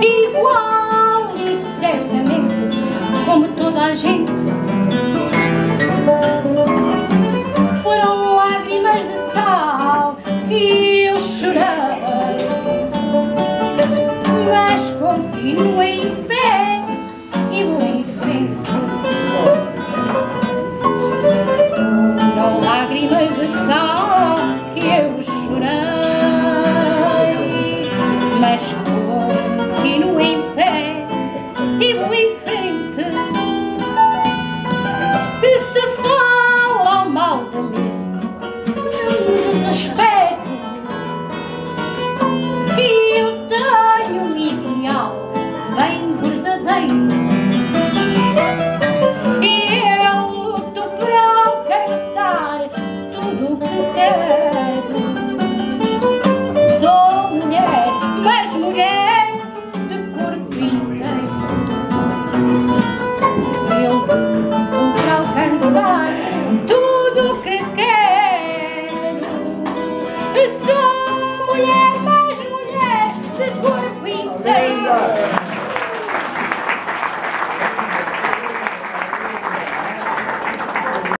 Igual e certamente Como toda a gente. Foram lágrimas de sal Que eu chorei. Mas continuei em pé E vou em frente. Mas Sou mulher, mas mulher de corpo inteiro.